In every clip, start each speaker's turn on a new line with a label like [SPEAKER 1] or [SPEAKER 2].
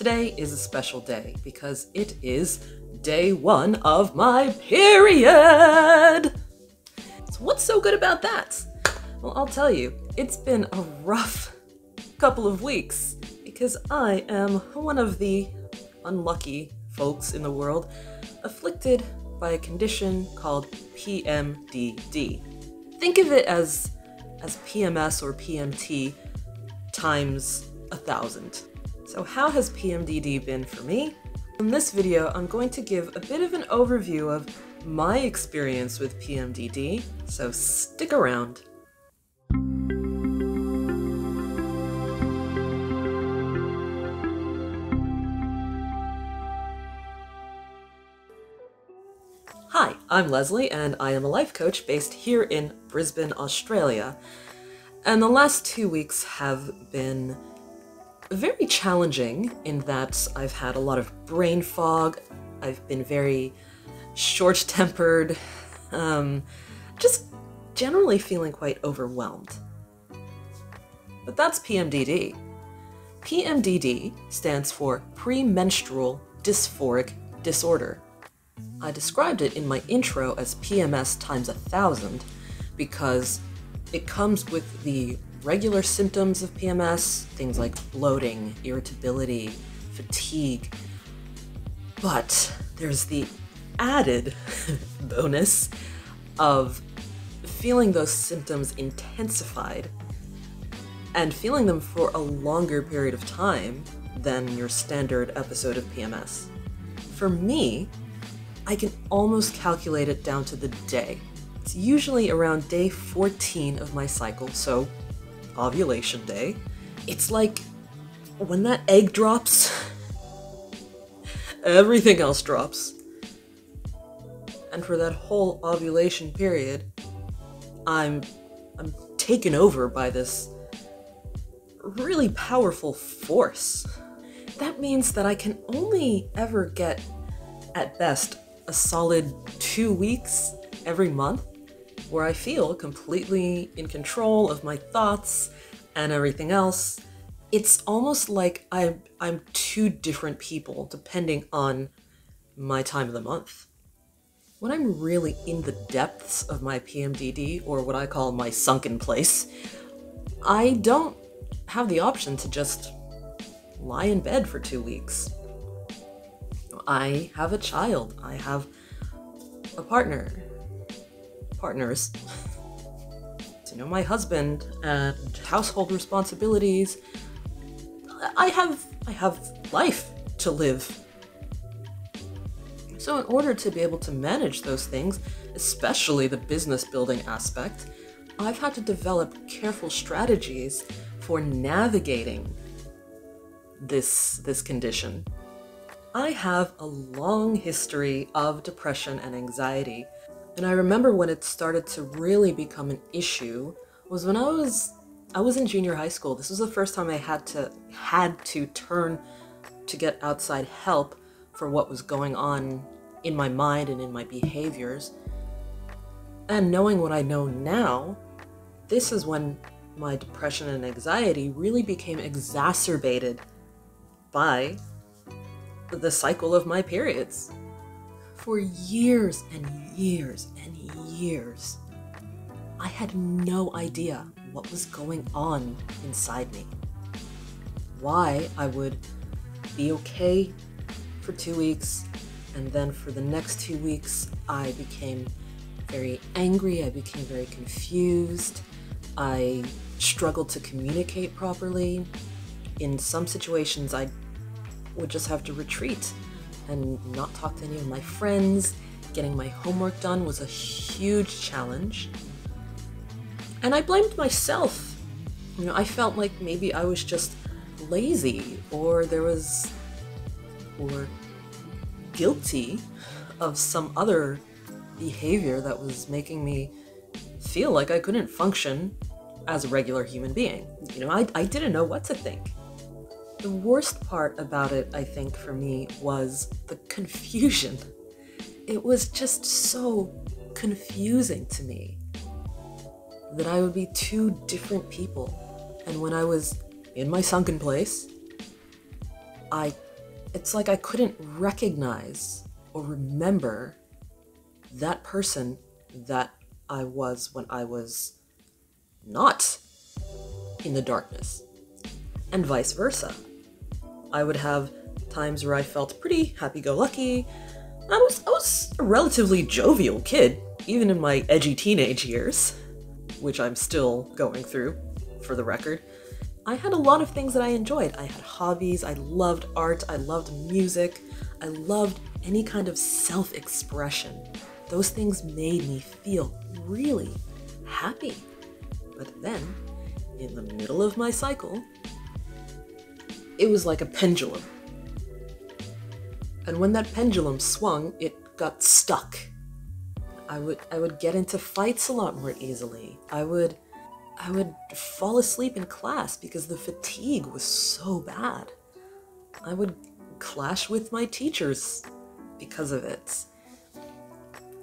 [SPEAKER 1] Today is a special day because it is day one of my period. So, what's so good about that? Well, I'll tell you, it's been a rough couple of weeks because I am one of the unlucky folks in the world afflicted by a condition called PMDD. Think of it as as PMS or PMT times a thousand. So how has PMDD been for me? In this video, I'm going to give a bit of an overview of my experience with PMDD, so stick around. Hi, I'm Leslie, and I am a life coach based here in Brisbane, Australia. And the last two weeks have been very challenging in that I've had a lot of brain fog, I've been very short tempered, um, just generally feeling quite overwhelmed. But that's PMDD. PMDD stands for premenstrual dysphoric disorder. I described it in my intro as PMS times a thousand because it comes with the regular symptoms of PMS, things like bloating, irritability, fatigue. But there's the added bonus of feeling those symptoms intensified and feeling them for a longer period of time than your standard episode of PMS. For me, I can almost calculate it down to the day. It's usually around day 14 of my cycle, so ovulation day. It's like when that egg drops, everything else drops. And for that whole ovulation period, I'm I'm taken over by this really powerful force. That means that I can only ever get at best a solid 2 weeks every month where I feel completely in control of my thoughts and everything else. It's almost like I'm, I'm two different people depending on my time of the month. When I'm really in the depths of my PMDD, or what I call my sunken place, I don't have the option to just lie in bed for two weeks. I have a child, I have a partner, partners. you know, my husband and household responsibilities. I have I have life to live. So in order to be able to manage those things, especially the business building aspect, I've had to develop careful strategies for navigating this this condition. I have a long history of depression and anxiety and I remember when it started to really become an issue was when I was I was in junior high school. This was the first time I had to had to turn to get outside help for what was going on in my mind and in my behaviors. And knowing what I know now, this is when my depression and anxiety really became exacerbated by the cycle of my periods for years and years and years, I had no idea what was going on inside me. Why I would be okay for two weeks, and then for the next two weeks, I became very angry, I became very confused, I struggled to communicate properly. In some situations, I would just have to retreat and not talk to any of my friends. Getting my homework done was a huge challenge. And I blamed myself. You know, I felt like maybe I was just lazy or there was or guilty of some other behavior that was making me feel like I couldn't function as a regular human being. You know, I, I didn't know what to think. The worst part about it, I think, for me, was the confusion. It was just so confusing to me that I would be two different people. And when I was in my sunken place, I it's like I couldn't recognize or remember that person that I was when I was not in the darkness, and vice versa. I would have times where I felt pretty happy go lucky. I was, I was a relatively jovial kid, even in my edgy teenage years, which I'm still going through, for the record. I had a lot of things that I enjoyed. I had hobbies, I loved art, I loved music, I loved any kind of self expression. Those things made me feel really happy. But then, in the middle of my cycle, it was like a pendulum. And when that pendulum swung, it got stuck. I would I would get into fights a lot more easily. I would I would fall asleep in class because the fatigue was so bad. I would clash with my teachers because of it.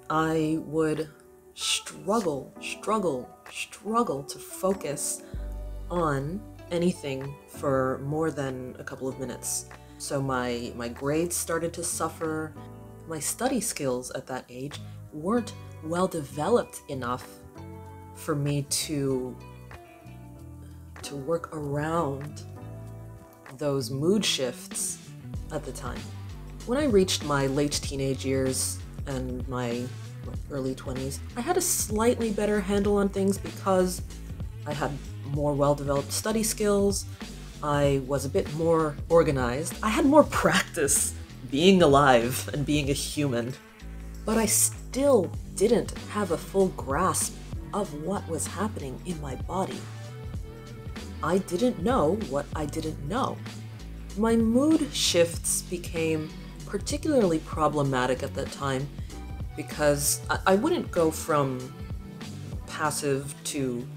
[SPEAKER 1] I would struggle, struggle, struggle to focus on anything for more than a couple of minutes. So my my grades started to suffer. My study skills at that age weren't well developed enough for me to to work around those mood shifts at the time. When I reached my late teenage years and my early 20s, I had a slightly better handle on things because I had more well developed study skills. I was a bit more organized. I had more practice being alive and being a human. But I still didn't have a full grasp of what was happening in my body. I didn't know what I didn't know. My mood shifts became particularly problematic at that time because I, I wouldn't go from passive to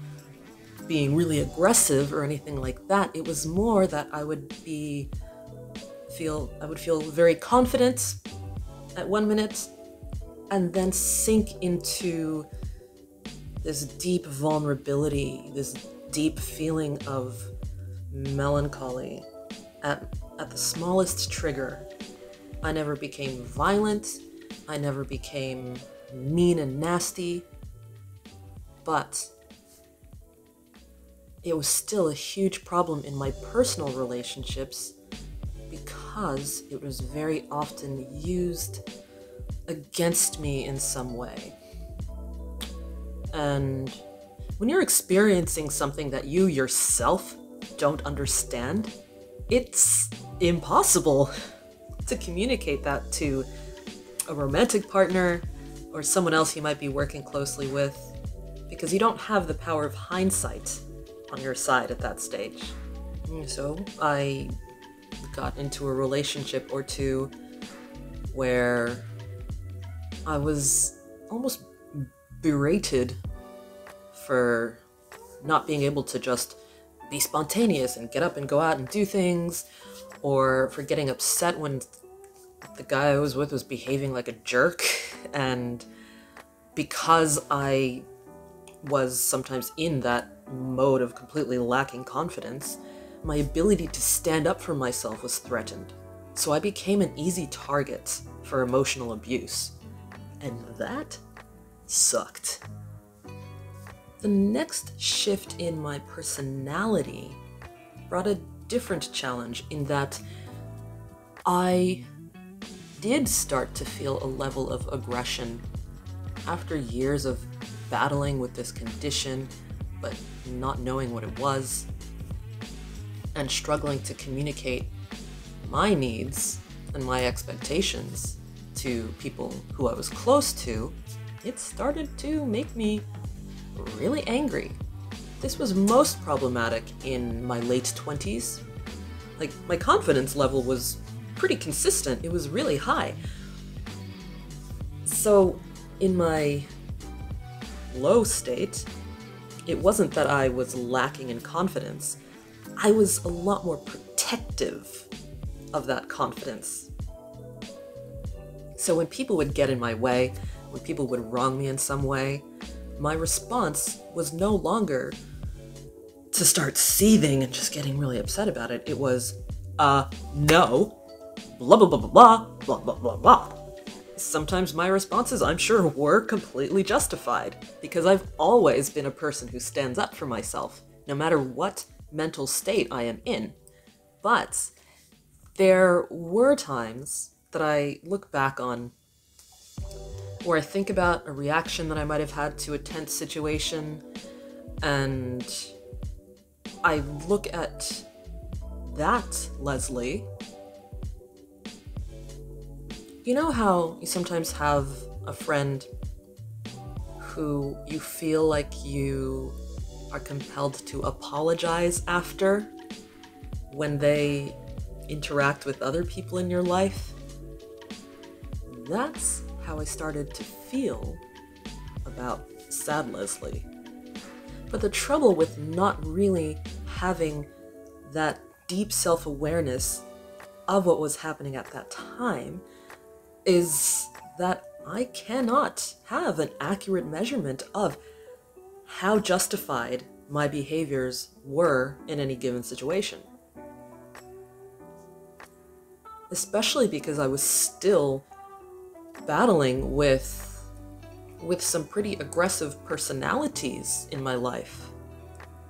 [SPEAKER 1] being really aggressive or anything like that. It was more that I would be feel I would feel very confident at one minute and then sink into this deep vulnerability, this deep feeling of melancholy at, at the smallest trigger. I never became violent. I never became mean and nasty. But it was still a huge problem in my personal relationships because it was very often used against me in some way. And when you're experiencing something that you yourself don't understand, it's impossible to communicate that to a romantic partner or someone else you might be working closely with because you don't have the power of hindsight on your side at that stage. So I got into a relationship or two where I was almost berated for not being able to just be spontaneous and get up and go out and do things, or for getting upset when the guy I was with was behaving like a jerk, and because I was sometimes in that mode of completely lacking confidence, my ability to stand up for myself was threatened. So I became an easy target for emotional abuse. And that sucked. The next shift in my personality brought a different challenge in that I did start to feel a level of aggression after years of battling with this condition but not knowing what it was, and struggling to communicate my needs and my expectations to people who I was close to, it started to make me really angry. This was most problematic in my late 20s. Like, my confidence level was pretty consistent, it was really high. So, in my low state, it wasn't that I was lacking in confidence. I was a lot more protective of that confidence. So when people would get in my way, when people would wrong me in some way, my response was no longer to start seething and just getting really upset about it. It was, uh, no, blah blah blah blah blah blah blah blah. Sometimes my responses, I'm sure, were completely justified, because I've always been a person who stands up for myself, no matter what mental state I am in. But there were times that I look back on where I think about a reaction that I might have had to a tense situation, and I look at that Leslie. You know how you sometimes have a friend who you feel like you are compelled to apologize after when they interact with other people in your life? That's how I started to feel about Sad Leslie. But the trouble with not really having that deep self awareness of what was happening at that time is that I cannot have an accurate measurement of how justified my behaviors were in any given situation. Especially because I was still battling with with some pretty aggressive personalities in my life.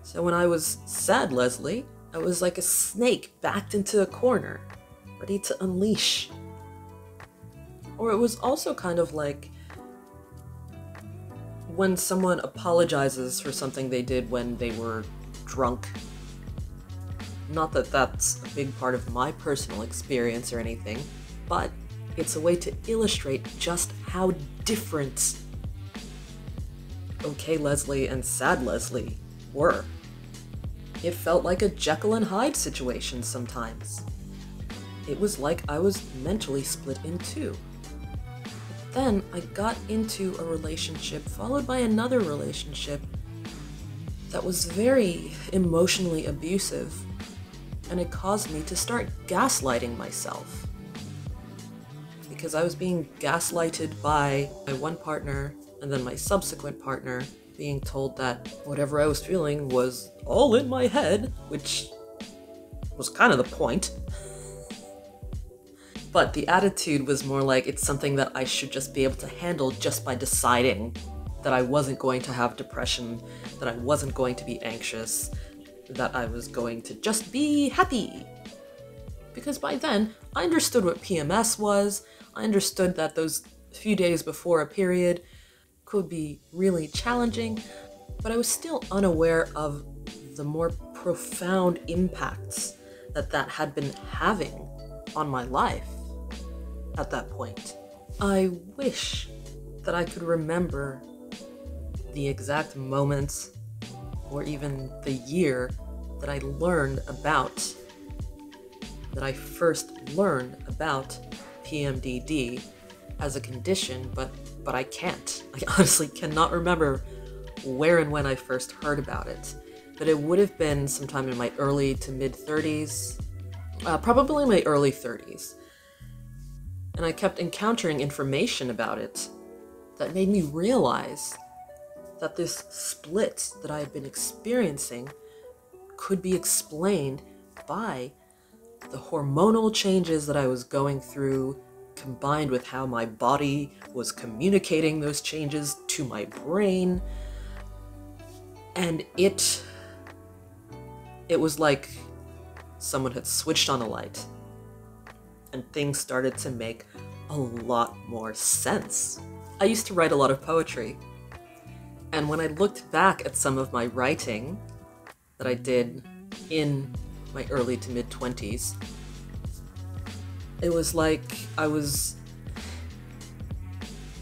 [SPEAKER 1] So when I was sad, Leslie, I was like a snake backed into a corner, ready to unleash. Or it was also kind of like when someone apologizes for something they did when they were drunk. Not that that's a big part of my personal experience or anything, but it's a way to illustrate just how different OK Leslie and Sad Leslie were. It felt like a Jekyll and Hyde situation sometimes. It was like I was mentally split in two. Then I got into a relationship followed by another relationship that was very emotionally abusive, and it caused me to start gaslighting myself because I was being gaslighted by my one partner and then my subsequent partner, being told that whatever I was feeling was all in my head, which was kind of the point. but the attitude was more like it's something that I should just be able to handle just by deciding that I wasn't going to have depression, that I wasn't going to be anxious, that I was going to just be happy. Because by then, I understood what PMS was, I understood that those few days before a period could be really challenging, but I was still unaware of the more profound impacts that that had been having on my life at that point. I wish that I could remember the exact moments or even the year that I learned about, that I first learned about PMDD as a condition, but but I can't. I honestly cannot remember where and when I first heard about it. But it would have been sometime in my early to mid 30s, uh, probably my early 30s. And I kept encountering information about it that made me realize that this split that I had been experiencing could be explained by the hormonal changes that I was going through, combined with how my body was communicating those changes to my brain. And it. It was like someone had switched on a light, and things started to make a lot more sense. I used to write a lot of poetry, and when I looked back at some of my writing that I did in my early to mid 20s. It was like I was.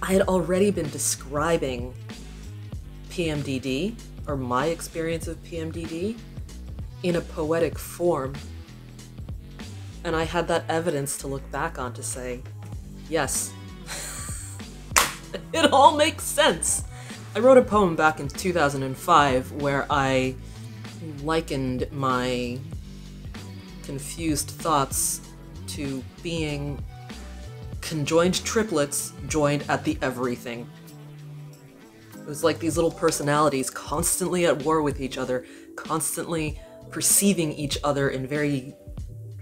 [SPEAKER 1] I had already been describing PMDD, or my experience of PMDD, in a poetic form. And I had that evidence to look back on to say, yes, it all makes sense. I wrote a poem back in 2005 where I likened my confused thoughts to being conjoined triplets joined at the everything. It was like these little personalities constantly at war with each other, constantly perceiving each other in very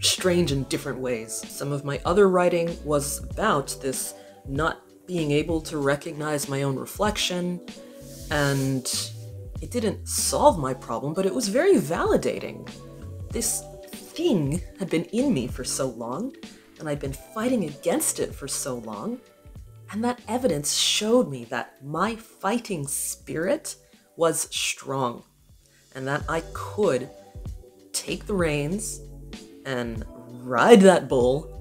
[SPEAKER 1] strange in different ways. Some of my other writing was about this not being able to recognize my own reflection, and it didn't solve my problem, but it was very validating. This thing had been in me for so long, and I'd been fighting against it for so long, and that evidence showed me that my fighting spirit was strong, and that I could take the reins and ride that bull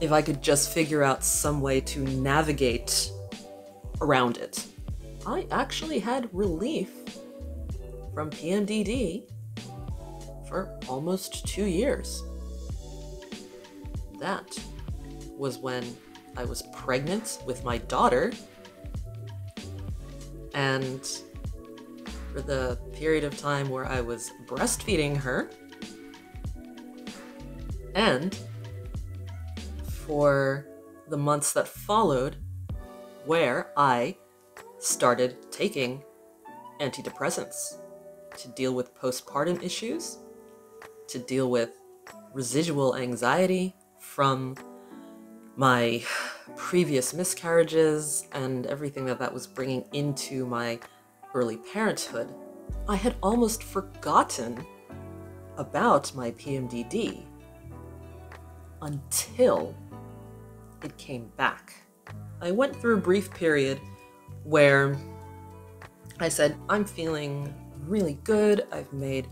[SPEAKER 1] if I could just figure out some way to navigate around it. I actually had relief from PMDD for almost two years. That was when I was pregnant with my daughter, and for the period of time where I was breastfeeding her, and for the months that followed, where I started taking antidepressants to deal with postpartum issues, to deal with residual anxiety from my previous miscarriages and everything that that was bringing into my early parenthood. I had almost forgotten about my PMDD until it came back. I went through a brief period where I said, I'm feeling really good. I've made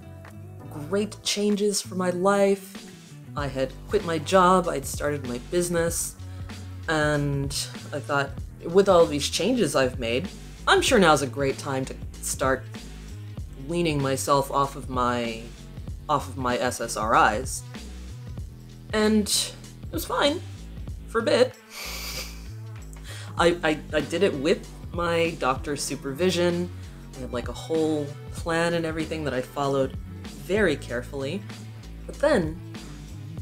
[SPEAKER 1] great changes for my life. I had quit my job, I'd started my business, and I thought, with all these changes I've made, I'm sure now's a great time to start weaning myself off of my off of my SSRIs. And it was fine for a bit. I, I, I did it with my doctor's supervision. I had like a whole plan and everything that I followed very carefully. But then,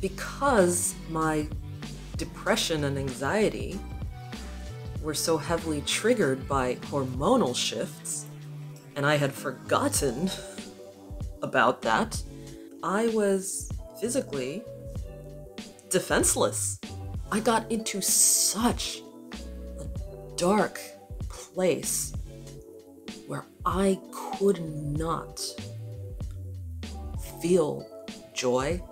[SPEAKER 1] because my depression and anxiety were so heavily triggered by hormonal shifts, and I had forgotten about that, I was physically defenseless. I got into such a dark place where I could not feel joy.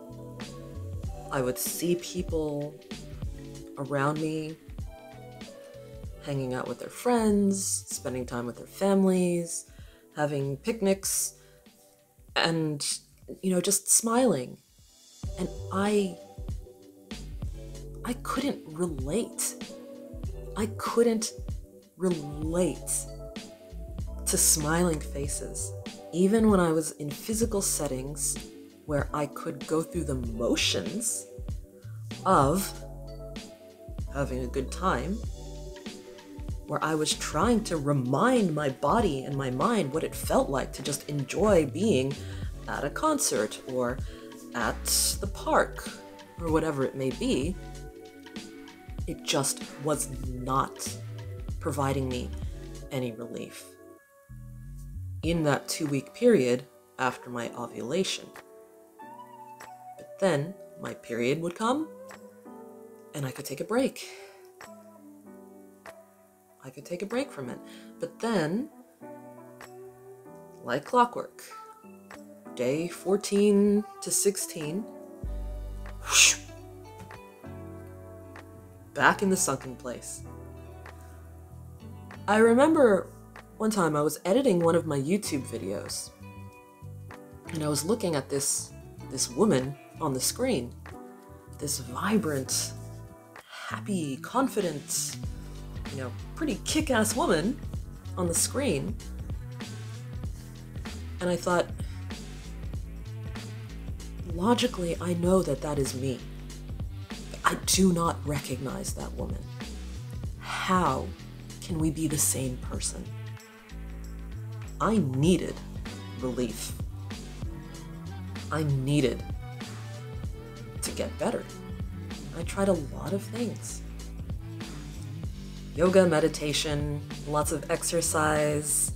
[SPEAKER 1] I would see people around me hanging out with their friends, spending time with their families, having picnics, and, you know, just smiling. And I. I couldn't relate. I couldn't relate to smiling faces, even when I was in physical settings where I could go through the motions of having a good time, where I was trying to remind my body and my mind what it felt like to just enjoy being at a concert or at the park or whatever it may be. It just was not providing me any relief. In that two week period after my ovulation. But then my period would come and I could take a break. I could take a break from it. But then, like clockwork, day 14 to 16, whoosh, back in the sunken place. I remember one time I was editing one of my YouTube videos and I was looking at this this woman on the screen. This vibrant, happy, confident, you know, pretty kick-ass woman on the screen. And I thought logically I know that that is me. I do not recognize that woman. How can we be the same person? I needed relief. I needed to get better. I tried a lot of things yoga, meditation, lots of exercise.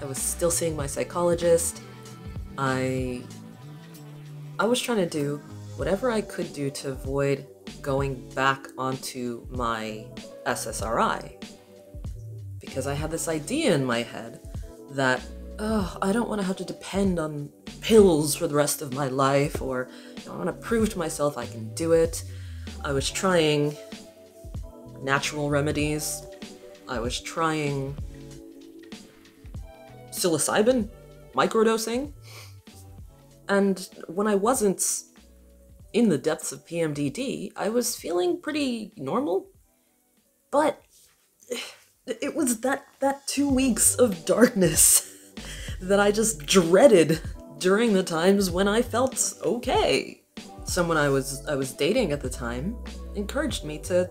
[SPEAKER 1] I was still seeing my psychologist. I I was trying to do whatever I could do to avoid going back onto my SSRI. Because I had this idea in my head that, oh, I don't want to have to depend on pills for the rest of my life, or you know, I want to prove to myself I can do it. I was trying natural remedies. I was trying psilocybin, microdosing. And when I wasn't in the depths of PMDD, I was feeling pretty normal. But it was that that 2 weeks of darkness that I just dreaded during the times when I felt okay. Someone I was I was dating at the time encouraged me to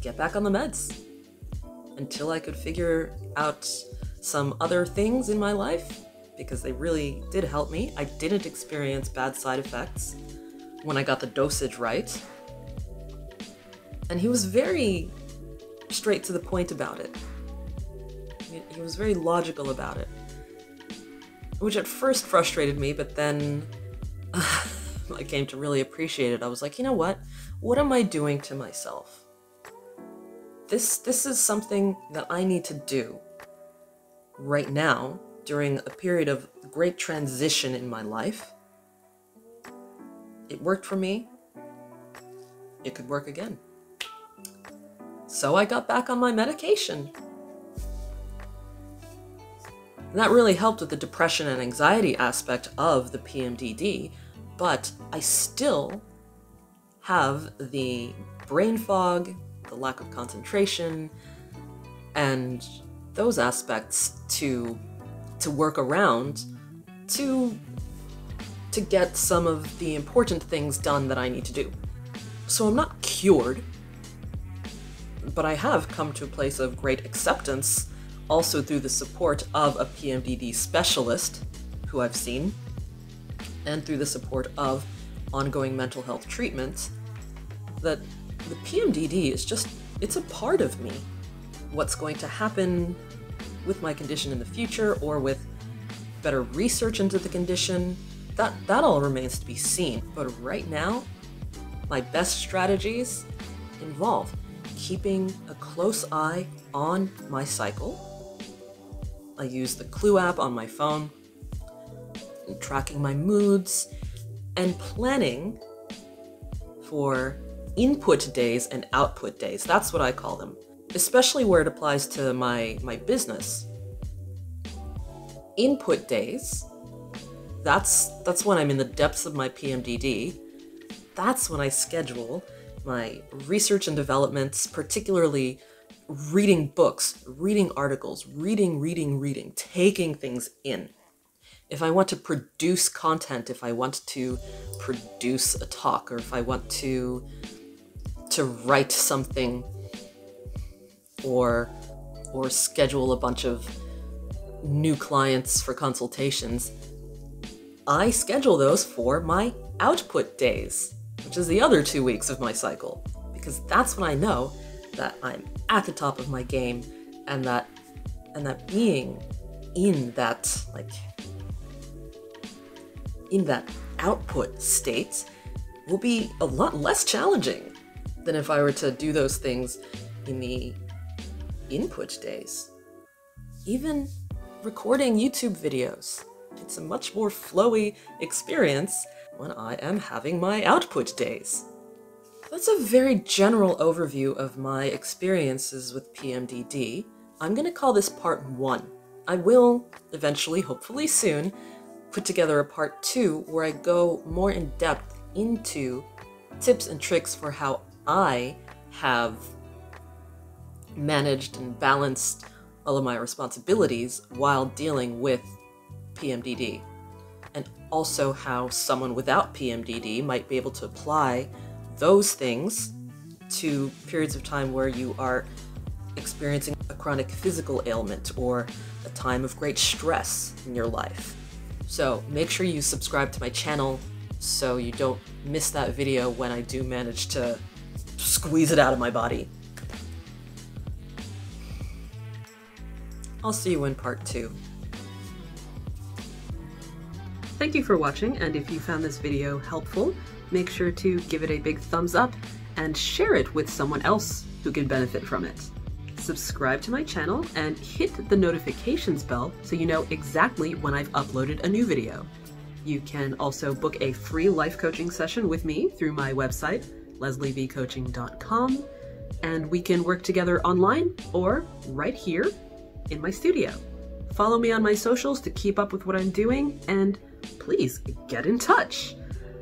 [SPEAKER 1] get back on the meds until I could figure out some other things in my life because they really did help me. I didn't experience bad side effects when I got the dosage right. And he was very straight to the point about it. He was very logical about it. Which at first frustrated me, but then I came to really appreciate it. I was like, you know what? What am I doing to myself? This this is something that I need to do right now during a period of great transition in my life. It worked for me. It could work again. So I got back on my medication. And that really helped with the depression and anxiety aspect of the PMDD, but I still have the brain fog, the lack of concentration, and those aspects to to work around to to get some of the important things done that I need to do. So I'm not cured, but I have come to a place of great acceptance also through the support of a PMDD specialist who I've seen and through the support of ongoing mental health treatment that the PMDD is just it's a part of me. What's going to happen with my condition in the future or with better research into the condition, that, that all remains to be seen. But right now, my best strategies involve keeping a close eye on my cycle. I use the Clue app on my phone, tracking my moods, and planning for input days and output days. That's what I call them especially where it applies to my, my business. Input days, that's, that's when I'm in the depths of my PMDD. That's when I schedule my research and developments, particularly reading books, reading articles, reading, reading, reading, taking things in. If I want to produce content, if I want to produce a talk, or if I want to to write something or or schedule a bunch of new clients for consultations, I schedule those for my output days, which is the other two weeks of my cycle, because that's when I know that I'm at the top of my game and that and that being in that like in that output state will be a lot less challenging than if I were to do those things in the input days. Even recording YouTube videos. It's a much more flowy experience when I am having my output days. That's a very general overview of my experiences with PMDD. I'm going to call this part one. I will, eventually, hopefully soon, put together a part two where I go more in depth into tips and tricks for how I have managed and balanced all of my responsibilities while dealing with PMDD. And also how someone without PMDD might be able to apply those things to periods of time where you are experiencing a chronic physical ailment or a time of great stress in your life. So make sure you subscribe to my channel so you don't miss that video when I do manage to squeeze it out of my body. I'll see you in part two.
[SPEAKER 2] Thank you for watching, and if you found this video helpful, make sure to give it a big thumbs up and share it with someone else who can benefit from it. Subscribe to my channel and hit the notifications bell so you know exactly when I've uploaded a new video. You can also book a free life coaching session with me through my website, leslievcoaching.com, and we can work together online or right here in my studio. Follow me on my socials to keep up with what I'm doing, and please get in touch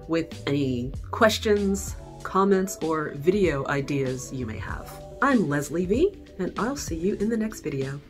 [SPEAKER 2] with any questions, comments, or video ideas you may have. I'm Leslie V, and I'll see you in the next video.